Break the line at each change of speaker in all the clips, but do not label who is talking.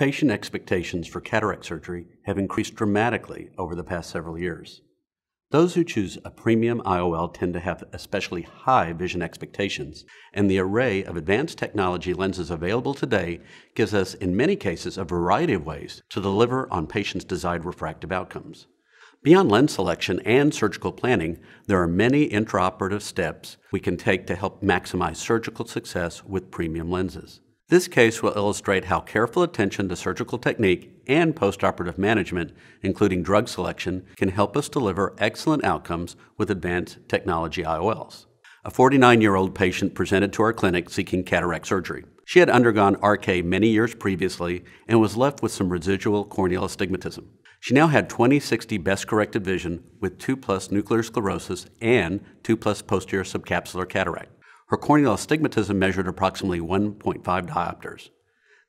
Patient expectations for cataract surgery have increased dramatically over the past several years. Those who choose a premium IOL tend to have especially high vision expectations, and the array of advanced technology lenses available today gives us, in many cases, a variety of ways to deliver on patients' desired refractive outcomes. Beyond lens selection and surgical planning, there are many intraoperative steps we can take to help maximize surgical success with premium lenses. This case will illustrate how careful attention to surgical technique and postoperative management, including drug selection, can help us deliver excellent outcomes with advanced technology IOLs. A 49 year old patient presented to our clinic seeking cataract surgery. She had undergone RK many years previously and was left with some residual corneal astigmatism. She now had 20/60 best corrected vision with 2 plus nuclear sclerosis and 2 plus posterior subcapsular cataract. Her corneal astigmatism measured approximately 1.5 diopters.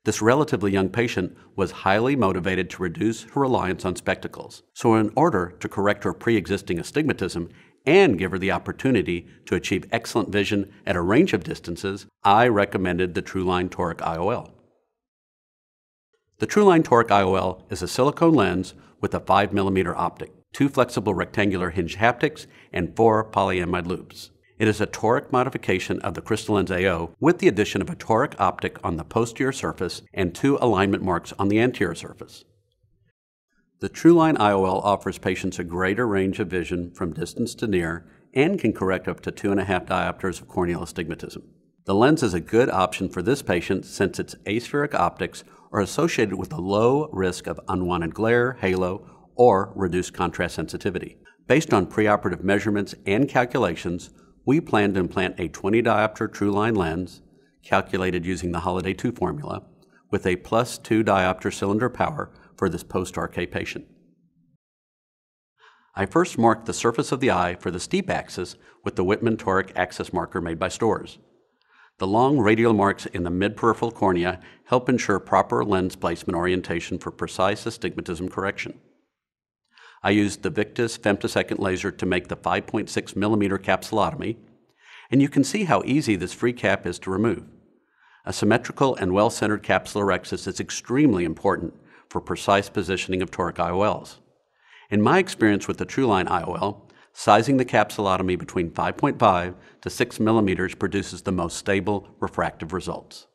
This relatively young patient was highly motivated to reduce her reliance on spectacles. So, in order to correct her pre existing astigmatism and give her the opportunity to achieve excellent vision at a range of distances, I recommended the Trulign Toric IOL. The Trulign Toric IOL is a silicone lens with a 5mm optic, two flexible rectangular hinge haptics, and four polyimide loops. It is a toric modification of the Crystalens AO with the addition of a toric optic on the posterior surface and two alignment marks on the anterior surface. The Trulign IOL offers patients a greater range of vision from distance to near and can correct up to 2.5 diopters of corneal astigmatism. The lens is a good option for this patient since its aspheric optics are associated with a low risk of unwanted glare, halo, or reduced contrast sensitivity. Based on preoperative measurements and calculations, we plan to implant a 20 diopter Trulign lens, calculated using the Holladay 2 formula, with a plus 2 diopter cylinder power for this post RK patient. I first marked the surface of the eye for the steep axis with the Whitman toric axis marker made by Storz. The long radial marks in the mid-peripheral cornea help ensure proper lens placement orientation for precise astigmatism correction. I used the Victus femtosecond laser to make the 5.6 millimeter capsulotomy, and you can see how easy this free cap is to remove. A symmetrical and well-centered capsulorhexis is extremely important for precise positioning of toric IOLs. In my experience with the Trulign IOL, sizing the capsulotomy between 5.5 to 6 millimeters produces the most stable refractive results.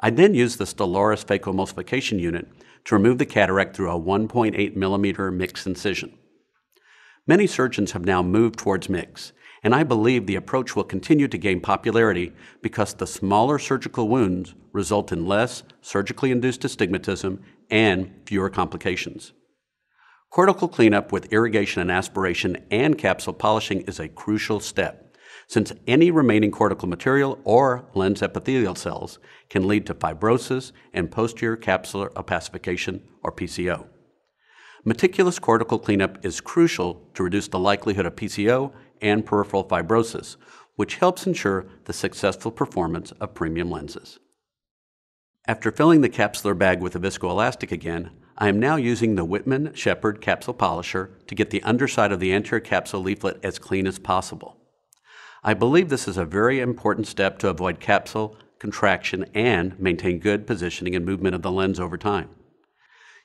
I then used the Stellaris phacoemulsification unit to remove the cataract through a 1.8 millimeter MICS incision. Many surgeons have now moved towards MICS, and I believe the approach will continue to gain popularity because the smaller surgical wounds result in less surgically induced astigmatism and fewer complications. Cortical cleanup with irrigation and aspiration and capsule polishing is a crucial step since any remaining cortical material or lens epithelial cells can lead to fibrosis and posterior capsular opacification, or PCO. Meticulous cortical cleanup is crucial to reduce the likelihood of PCO and peripheral fibrosis, which helps ensure the successful performance of premium lenses. After filling the capsular bag with a viscoelastic again, I am now using the Whitman Shepherd capsule polisher to get the underside of the anterior capsule leaflet as clean as possible. I believe this is a very important step to avoid capsule contraction and maintain good positioning and movement of the lens over time.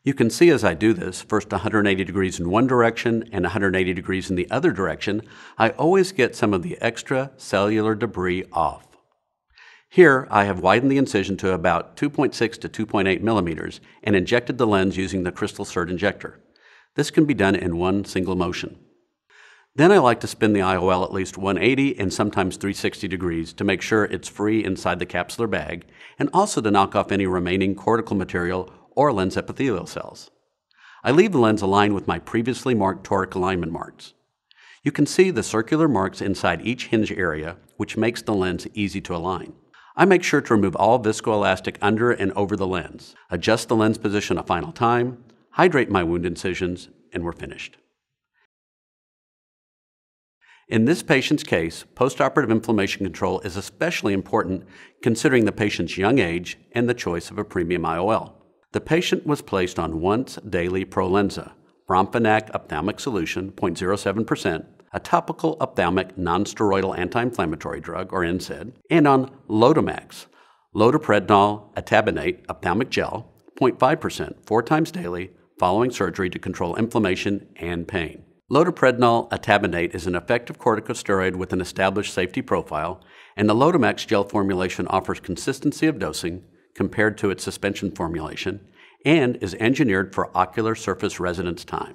You can see as I do this, first 180 degrees in one direction and 180 degrees in the other direction, I always get some of the extra cellular debris off. Here, I have widened the incision to about 2.6 to 2.8 millimeters and injected the lens using the Crystalsert injector. This can be done in one single motion. Then I like to spin the IOL at least 180 and sometimes 360 degrees to make sure it's free inside the capsular bag and also to knock off any remaining cortical material or lens epithelial cells. I leave the lens aligned with my previously marked toric alignment marks. You can see the circular marks inside each hinge area, which makes the lens easy to align. I make sure to remove all viscoelastic under and over the lens, adjust the lens position a final time, hydrate my wound incisions, and we're finished. In this patient's case, postoperative inflammation control is especially important considering the patient's young age and the choice of a premium IOL. The patient was placed on once daily Prolensa, Bromfenac ophthalmic solution, 0.07%, a topical ophthalmic nonsteroidal anti-inflammatory drug, or NSAID, and on Lotemax, loteprednol etabonate ophthalmic gel, 0.5% four times daily following surgery to control inflammation and pain. Loteprednol etabonate is an effective corticosteroid with an established safety profile, and the Lotemax gel formulation offers consistency of dosing compared to its suspension formulation and is engineered for ocular surface residence time.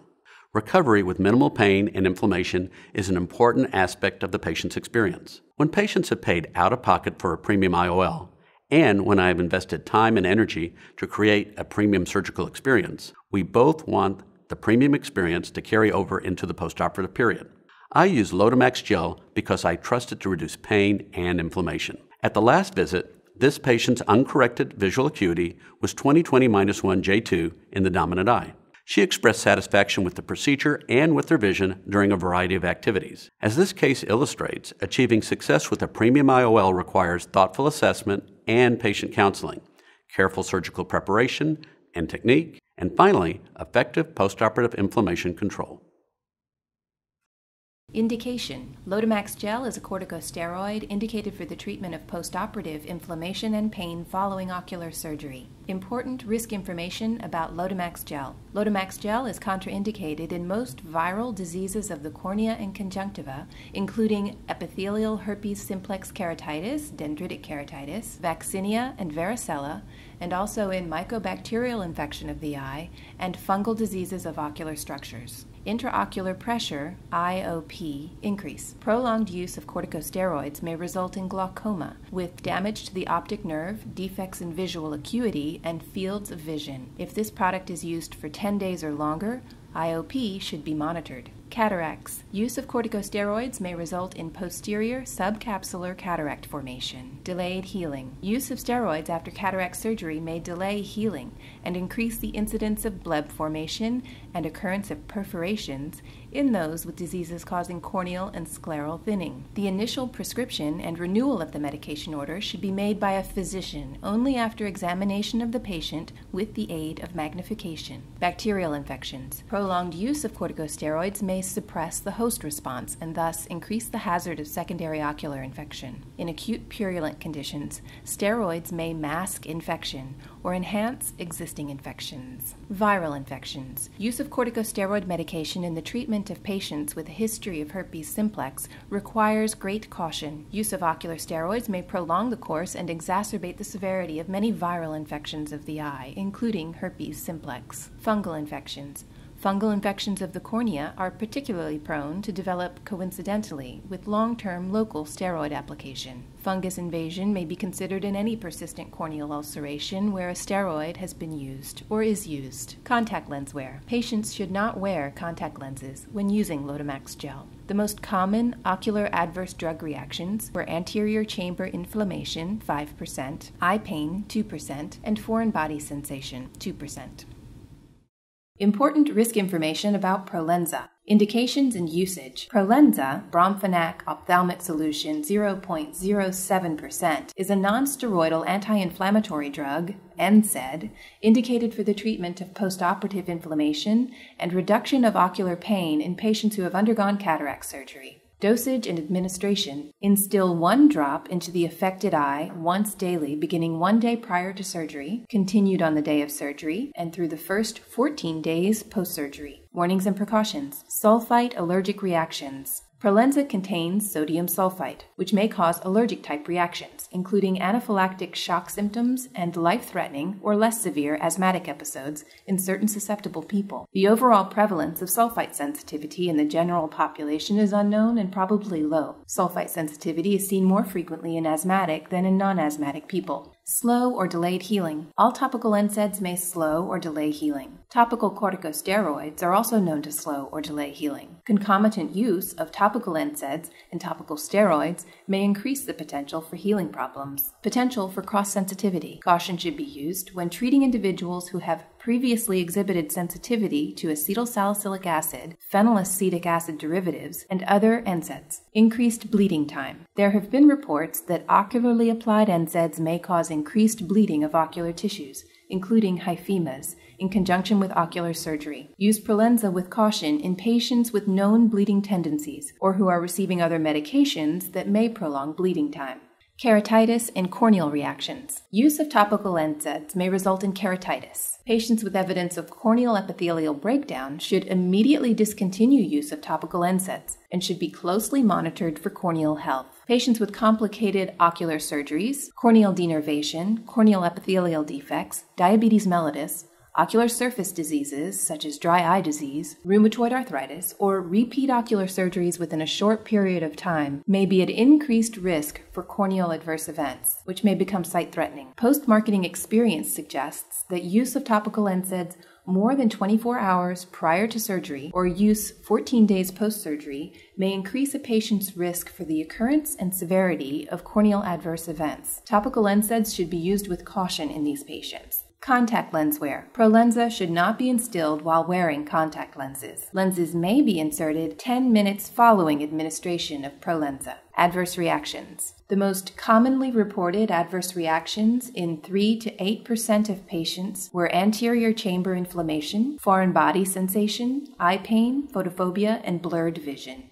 Recovery with minimal pain and inflammation is an important aspect of the patient's experience. When patients have paid out of pocket for a premium IOL, and when I have invested time and energy to create a premium surgical experience, we both want the premium experience to carry over into the postoperative period. I use Lotemax gel because I trust it to reduce pain and inflammation. At the last visit, this patient's uncorrected visual acuity was 20/20 minus 1 J2 in the dominant eye. She expressed satisfaction with the procedure and with her vision during a variety of activities. As this case illustrates, achieving success with a premium IOL requires thoughtful assessment and patient counseling, careful surgical preparation and technique, and finally, effective postoperative inflammation control.
Indication Lotemax gel is a corticosteroid indicated for the treatment of postoperative inflammation and pain following ocular surgery. Important risk information about Lotemax gel. Lotemax gel is contraindicated in most viral diseases of the cornea and conjunctiva, including epithelial herpes simplex keratitis, dendritic keratitis, vaccinia, and varicella, and also in mycobacterial infection of the eye and fungal diseases of ocular structures intraocular pressure, IOP, increase. Prolonged use of corticosteroids may result in glaucoma, with damage to the optic nerve, defects in visual acuity, and fields of vision. If this product is used for 10 days or longer, IOP should be monitored. Cataracts. Use of corticosteroids may result in posterior subcapsular cataract formation. Delayed healing. Use of steroids after cataract surgery may delay healing and increase the incidence of bleb formation and occurrence of perforations in those with diseases causing corneal and scleral thinning. The initial prescription and renewal of the medication order should be made by a physician only after examination of the patient with the aid of magnification. Bacterial infections. Prolonged use of corticosteroids may suppress the host response and thus increase the hazard of secondary ocular infection. In acute purulent conditions, steroids may mask infection or enhance existing infections. Viral infections. Use of corticosteroid medication in the treatment of patients with a history of herpes simplex requires great caution. Use of ocular steroids may prolong the course and exacerbate the severity of many viral infections of the eye, including herpes simplex. Fungal infections. Fungal infections of the cornea are particularly prone to develop coincidentally with long term local steroid application. Fungus invasion may be considered in any persistent corneal ulceration where a steroid has been used or is used. Contact lens wear. Patients should not wear contact lenses when using Lotemax gel. The most common ocular adverse drug reactions were anterior chamber inflammation, 5%, eye pain, 2%, and foreign body sensation, 2%. Important risk information about Prolensa. Indications and usage. Prolensa, bromfenac ophthalmic solution 0.07%, is a nonsteroidal anti-inflammatory drug, NSAID, indicated for the treatment of postoperative inflammation and reduction of ocular pain in patients who have undergone cataract surgery. Dosage and administration instill one drop into the affected eye once daily, beginning one day prior to surgery, continued on the day of surgery, and through the first 14 days post surgery. Warnings and precautions sulfite allergic reactions. Prolensa contains sodium sulfite, which may cause allergic type reactions, including anaphylactic shock symptoms and life threatening or less severe asthmatic episodes in certain susceptible people. The overall prevalence of sulfite sensitivity in the general population is unknown and probably low. Sulfite sensitivity is seen more frequently in asthmatic than in non asthmatic people. Slow or delayed healing. All topical NSAIDs may slow or delay healing. Topical corticosteroids are also known to slow or delay healing. Concomitant use of topical NSAIDs and topical steroids may increase the potential for healing problems. Potential for cross sensitivity. Caution should be used when treating individuals who have previously exhibited sensitivity to acetyl salicylic acid, phenylacetic acid derivatives, and other NSAIDs. Increased bleeding time. There have been reports that ocularly applied NSAIDs may cause increased bleeding of ocular tissues, including hyphemas, in conjunction with ocular surgery. Use Prolensa with caution in patients with known bleeding tendencies or who are receiving other medications that may prolong bleeding time. Keratitis and corneal reactions. Use of topical NSAIDs may result in keratitis. Patients with evidence of corneal epithelial breakdown should immediately discontinue use of topical NSAIDs and should be closely monitored for corneal health. Patients with complicated ocular surgeries, corneal denervation, corneal epithelial defects, diabetes mellitus, ocular surface diseases such as dry eye disease, rheumatoid arthritis, or repeat ocular surgeries within a short period of time may be at increased risk for corneal adverse events, which may become sight threatening. Post marketing experience suggests that use of topical NSAIDs more than 24 hours prior to surgery or use 14 days post surgery may increase a patient's risk for the occurrence and severity of corneal adverse events. Topical NSAIDs should be used with caution in these patients. Contact lens wear. Prolensa should not be instilled while wearing contact lenses. Lenses may be inserted 10 minutes following administration of Prolensa. Adverse reactions. The most commonly reported adverse reactions in 3 to 8% of patients were anterior chamber inflammation, foreign body sensation, eye pain, photophobia, and blurred vision.